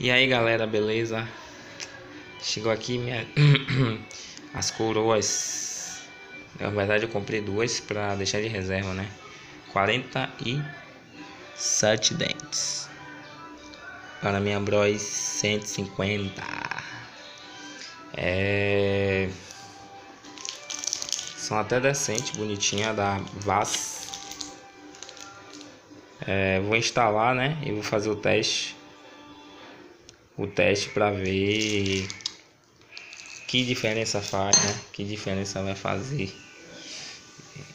E aí galera, beleza? Chegou aqui minha as coroas. Na verdade eu comprei duas para deixar de reserva, né? 47 dentes. Para minha Bros 150. É são até decentes, bonitinha da VAS. É, vou instalar, né? E vou fazer o teste o teste para ver que diferença faz, né? Que diferença vai fazer.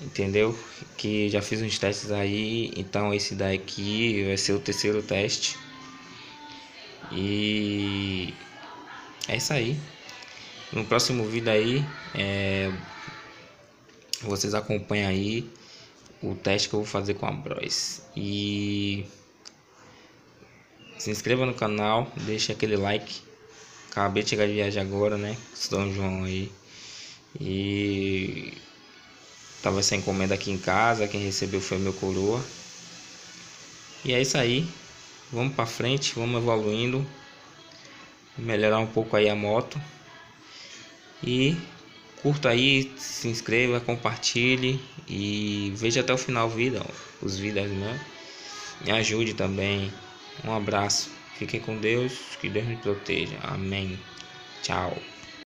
Entendeu? Que já fiz uns testes aí, então esse daqui vai ser o terceiro teste. E é isso aí. No próximo vídeo aí, é, vocês acompanham aí o teste que eu vou fazer com a Bros. E se inscreva no canal, deixe aquele like. Acabei de chegar de viagem agora, né? São João aí. E tava sem encomenda aqui em casa. Quem recebeu foi meu coroa. E é isso aí. Vamos para frente, vamos evoluindo. Melhorar um pouco aí a moto. E curta aí, se inscreva, compartilhe e veja até o final o os vídeos, né? Me ajude também. Um abraço. Fiquem com Deus. Que Deus me proteja. Amém. Tchau.